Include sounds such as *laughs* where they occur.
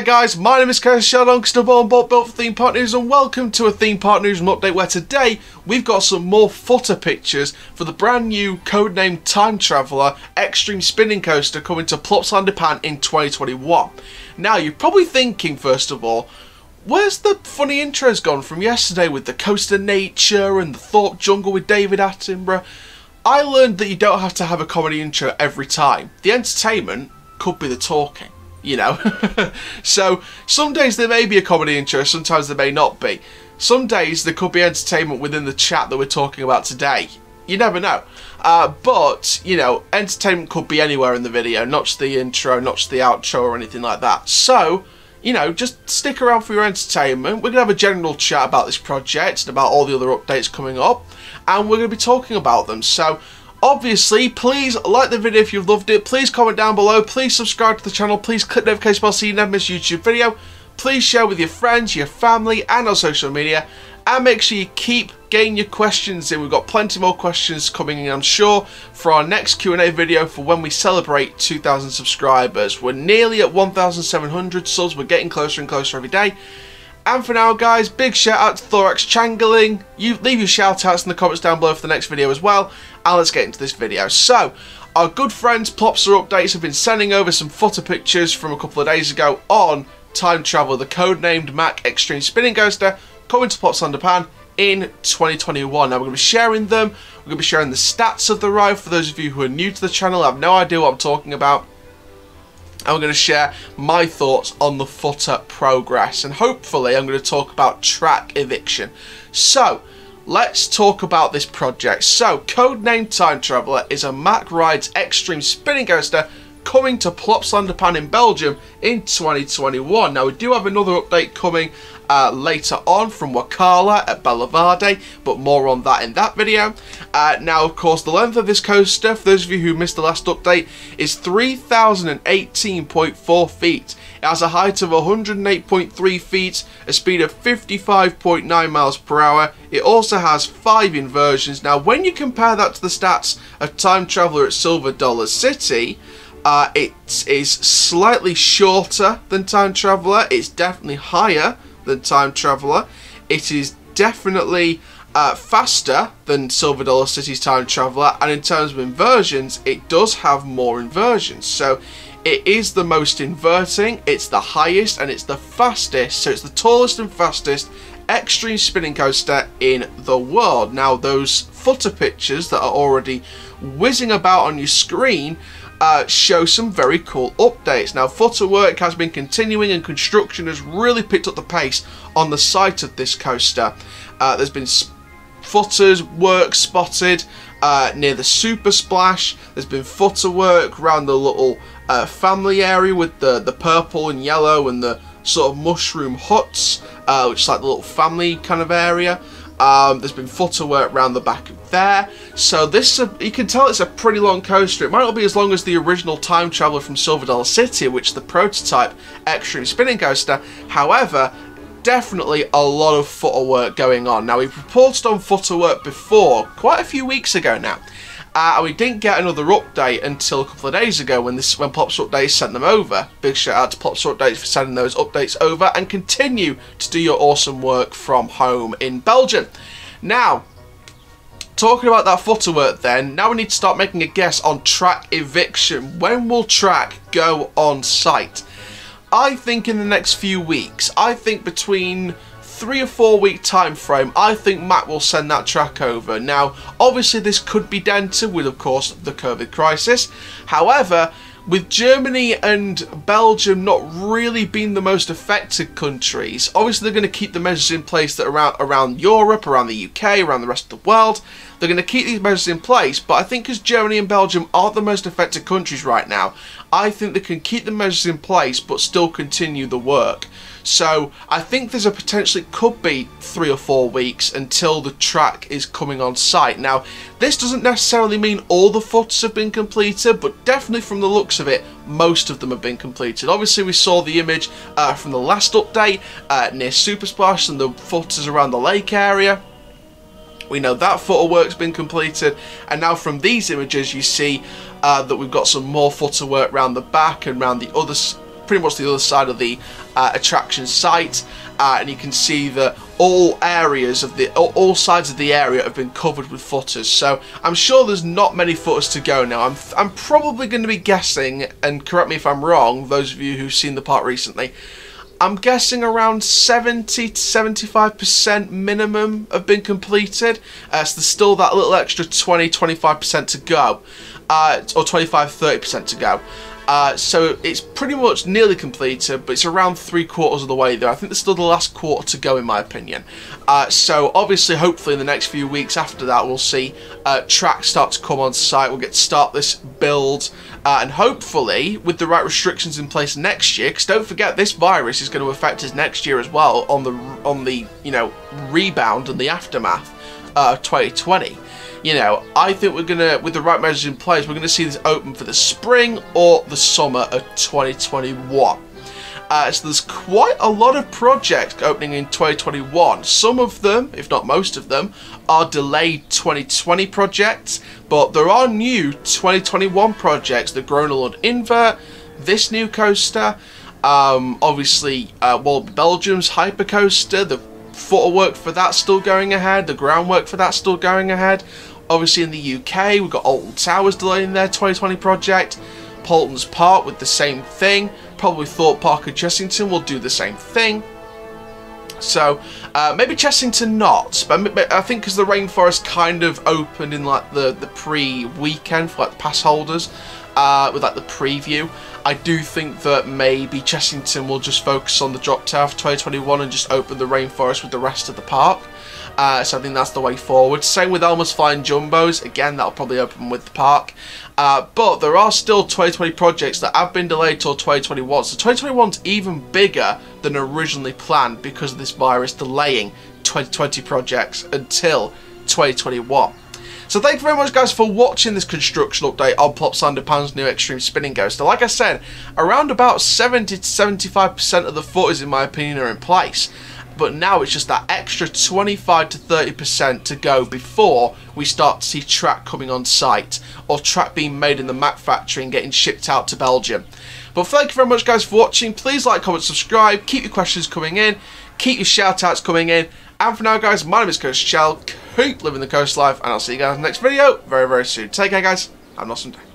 there guys, my name is Chris Sheldon, Snowball and Bot built for Theme Park News and welcome to a Theme Park News update where today we've got some more footer pictures for the brand new codenamed Time Traveller Extreme Spinning Coaster coming to Plopsaland De Panne in 2021. Now you're probably thinking first of all, where's the funny intros gone from yesterday with the Coaster Nature and the Thought Jungle with David Attenborough? I learned that you don't have to have a comedy intro every time. The entertainment could be the talking you know. *laughs* so some days there may be a comedy intro, sometimes there may not be. Some days there could be entertainment within the chat that we're talking about today. You never know. Uh, but, you know, entertainment could be anywhere in the video, not just the intro, not just the outro or anything like that. So, you know, just stick around for your entertainment. We're going to have a general chat about this project and about all the other updates coming up. And we're going to be talking about them. So, Obviously, please like the video if you've loved it. Please comment down below. Please subscribe to the channel. Please click the notification bell so you never miss a YouTube video. Please share with your friends, your family, and on social media. And make sure you keep getting your questions in. We've got plenty more questions coming in, I'm sure, for our next Q&A video for when we celebrate 2,000 subscribers. We're nearly at 1,700 subs. We're getting closer and closer every day. And for now, guys, big shout out to Thorax Changeling. You leave your shout outs in the comments down below for the next video as well. And let's get into this video. So, our good friends Plopsa Updates have been sending over some footer pictures from a couple of days ago on Time Travel, the codenamed Mack Extreme Spinning Coaster, coming to Plopsaland De Panne in 2021. Now we're going to be sharing them, we're going to be sharing the stats of the ride for those of you who are new to the channel, I have no idea what I'm talking about we're going to share my thoughts on the footer progress and hopefully I'm going to talk about track eviction. So let's talk about this project. So codenamed Time Traveller is a Mack Rides Extreme Spinning Coaster coming to Plopsaland De Panne in Belgium in 2021. Now we do have another update coming uh, later on from Wakala at Bellewaerde, but more on that in that video. Uh, now, of course, the length of this coaster, for those of you who missed the last update, is 3,018.4 feet. It has a height of 108.3 feet, a speed of 55.9 miles per hour. It also has 5 inversions. Now, when you compare that to the stats of Time Traveller at Silver Dollar City, uh, it is slightly shorter than Time Traveller. It's definitely higher than Time Traveller. It is definitely uh, faster than Silver Dollar City's Time Traveller, and in terms of inversions, it does have more inversions. So it is the most inverting, it's the highest, and it's the fastest. So it's the tallest and fastest extreme spinning coaster in the world. Now, those footer pictures that are already whizzing about on your screen uh, show some very cool updates. Now, footer work has been continuing and construction has really picked up the pace on the site of this coaster. Uh, there's been footers work spotted uh, near the Super Splash. There's been footer work around the little uh, family area with the, the purple and yellow and the sort of mushroom huts, uh, which is like the little family kind of area. Um, there's been footer work around the back of there. So this, a, you can tell it's a pretty long coaster. It might not be as long as the original Time Traveller from Silver Dollar City, which is the prototype Extreme Spinning Coaster. However, definitely a lot of footer work going on. Now, we've reported on footer work before, quite a few weeks ago now. Uh, and we didn't get another update until a couple of days ago when this when Plopsa Updates sent them over. Big shout out to Plopsa Updates for sending those updates over and continue to do your awesome work from home in Belgium. Now, talking about that footer work then, now we need to start making a guess on track eviction. When will track go on site? I think in the next few weeks. I think between three or four week time frame, I think Mack will send that track over. Now, obviously this could be dented with, of course, the COVID crisis. However, with Germany and Belgium not really being the most affected countries, obviously they're going to keep the measures in place that are around, around Europe, around the UK, around the rest of the world. They're going to keep these measures in place, but I think because Germany and Belgium are the most affected countries right now, I think they can keep the measures in place but still continue the work. So I think there's a potentially could be three or four weeks until the track is coming on site. Now, this doesn't necessarily mean all the footers have been completed, but definitely from the looks of it, most of them have been completed. Obviously, we saw the image uh, from the last update uh, near Super Splash and the footers around the lake area. We know that footer work's been completed, and now from these images you see uh, that we've got some more footer work around the back and around the other pretty much the other side of the uh, attraction site. Uh, and you can see that all areas of the all, sides of the area have been covered with footers so I'm sure there's not many footers to go now I'm, I'm probably going to be guessing and correct me if I'm wrong those of you who've seen the park recently I'm guessing around 70 to 75% minimum have been completed. Uh, so there's still that little extra 20 25% to go, uh, or 25 30% to go. Uh, so it's pretty much nearly completed, but it's around three quarters of the way there. I think there's still the last quarter to go, in my opinion. Uh, so obviously, hopefully, in the next few weeks after that, we'll see uh, tracks start to come on site. We'll get to start this build, uh, and hopefully, with the right restrictions in place next year, because don't forget, this virus is going to affect us next year as well on the on the you know rebound and the aftermath of 2020 you know, I think we're going to, with the right measures in place, we're going to see this open for the spring or the summer of 2021. Uh, so there's quite a lot of projects opening in 2021. Some of them, if not most of them, are delayed 2020 projects, but there are new 2021 projects, the Gröna Lund Invert, this new coaster, um, obviously uh, well, Belgium's Hypercoaster, the footwork for that still going ahead, the groundwork for that still going ahead. Obviously in the UK, we've got Alton Towers delaying their 2020 project. Paultons Park with the same thing. Probably Thorpe Park and Chessington will do the same thing. So, uh, maybe Chessington not, but I think because the rainforest kind of opened in like the, the pre-weekend for like the pass holders, uh, with like the preview, I do think that maybe Chessington will just focus on the drop tower for 2021 and just open the rainforest with the rest of the park. Uh, so I think that's the way forward. Same with Elmer's Flying Jumbos. Again, that'll probably open with the park. Uh, but there are still 2020 projects that have been delayed till 2021. So 2021's even bigger than originally planned because of this virus delaying 2020 projects until 2021. So thank you very much guys for watching this construction update on Plopsaland De Panne's new Extreme Spinning Coaster. Like I said, around about 70 to 75% of the footers in my opinion are in place but now it's just that extra 25 to 30% to go before we start to see track coming on site or track being made in the Mack factory and getting shipped out to Belgium. But thank you very much guys for watching. Please like, comment, subscribe. Keep your questions coming in. Keep your shout outs coming in. And for now guys, my name is Coach Chell. Keep living the coast life and I'll see you guys in the next video very, very soon. Take care guys. Have an awesome day.